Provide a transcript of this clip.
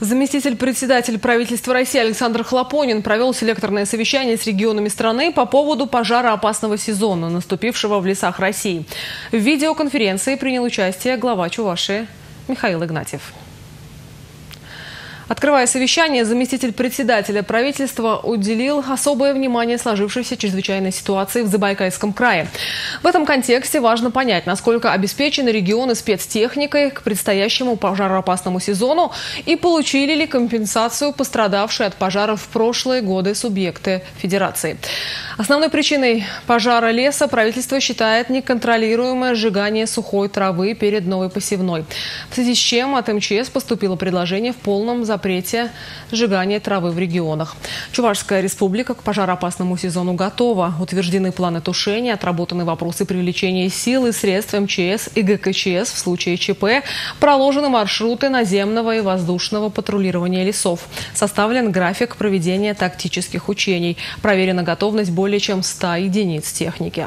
Заместитель председателя правительства России Александр Хлопонин провел селекторное совещание с регионами страны по поводу пожароопасного сезона, наступившего в лесах России. В видеоконференции принял участие глава Чувашии Михаил Игнатьев. Открывая совещание, заместитель председателя правительства уделил особое внимание сложившейся чрезвычайной ситуации в Забайкальском крае. В этом контексте важно понять, насколько обеспечены регионы спецтехникой к предстоящему пожароопасному сезону и получили ли компенсацию пострадавшие от пожаров в прошлые годы субъекты Федерации. Основной причиной пожара леса правительство считает неконтролируемое сжигание сухой травы перед новой посевной. В связи с чем от МЧС поступило предложение в полном запрете сжигания травы в регионах. Чувашская республика к пожароопасному сезону готова. Утверждены планы тушения, отработаны вопросы привлечения сил и средств МЧС и ГКЧС в случае ЧП, проложены маршруты наземного и воздушного патрулирования лесов. Составлен график проведения тактических учений. Проверена готовность более чем 100 единиц техники.